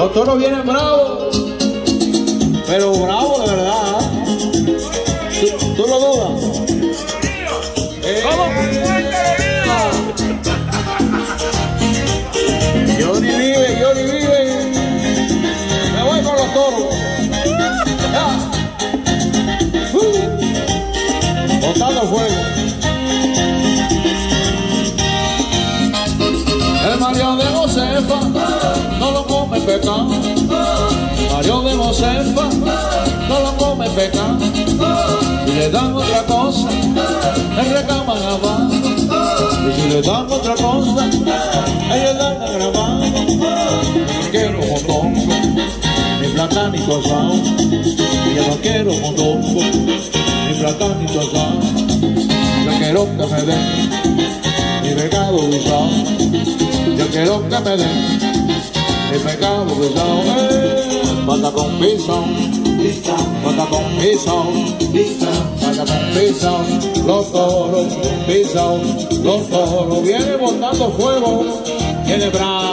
Los toros vienen bravos, pero bravos de verdad. ¿Tú, tú lo dudas? Eh, Johnny vive, Johnny vive. Me voy con los toros. Uh. Botando fuego. El Mario de Josefa come. Mario de Josefa no lo come pecado. Y le dan otra cosa, le recaman abajo. Y si le dan otra cosa, ellos dan a grabar. No quiero mondongo, ni platánico asado. Yo no quiero mondongo, ni platánico asado. Yo quiero que me den mi pecado usado. Yo quiero que me den mi pecado usado. Eh, Bata con piso, bata con piso, bata con piso, los toros, piso, los toros. Viene botando fuego, viene bravo,